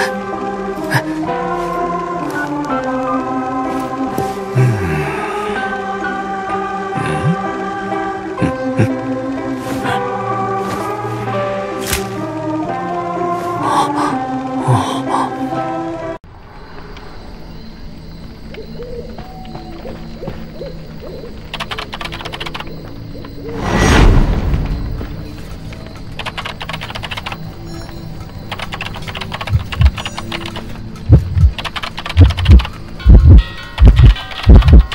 哎？you.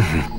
Mm-hmm.